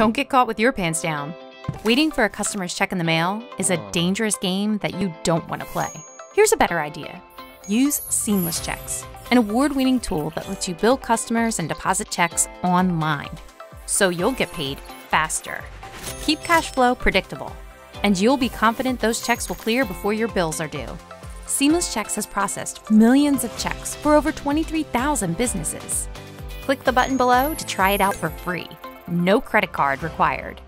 don't get caught with your pants down. Waiting for a customer's check in the mail is a oh. dangerous game that you don't want to play. Here's a better idea use SeamlessChex, an award winning tool that lets you bill customers and deposit checks online. So you'll get paid faster. Keep cash flow predictable, and you'll be confident those checks will clear before your bills are due. SeamlessChex has processed millions of checks for over 23,000 businesses. Click the button below to try it out for free. No credit card required.